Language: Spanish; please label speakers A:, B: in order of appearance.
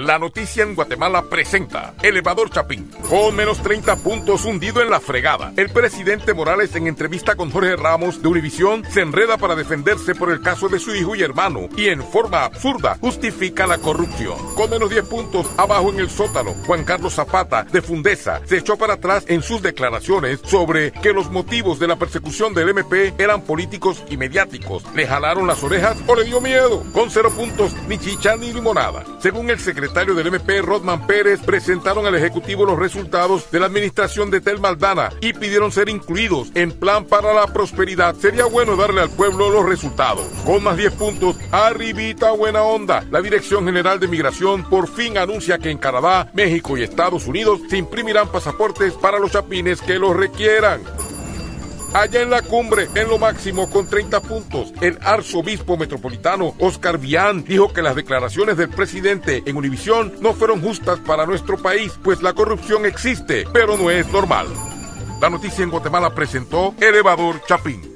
A: La noticia en Guatemala presenta Elevador Chapín. Con menos 30 puntos hundido en la fregada. El presidente Morales en entrevista con Jorge Ramos de Univisión se enreda para defenderse por el caso de su hijo y hermano y en forma absurda justifica la corrupción. Con menos 10 puntos abajo en el sótano, Juan Carlos Zapata de Fundesa se echó para atrás en sus declaraciones sobre que los motivos de la persecución del MP eran políticos y mediáticos. ¿Le jalaron las orejas o le dio miedo? Con cero puntos, ni chicha ni limonada. Según el secretario secretario del MP, Rodman Pérez, presentaron al Ejecutivo los resultados de la administración de Tel Maldana y pidieron ser incluidos en Plan para la Prosperidad. Sería bueno darle al pueblo los resultados. Con más 10 puntos, arribita buena onda. La Dirección General de Migración por fin anuncia que en Canadá, México y Estados Unidos se imprimirán pasaportes para los chapines que los requieran. Allá en la cumbre, en lo máximo con 30 puntos, el arzobispo metropolitano Oscar Vian dijo que las declaraciones del presidente en Univisión no fueron justas para nuestro país, pues la corrupción existe, pero no es normal. La noticia en Guatemala presentó Elevador Chapín.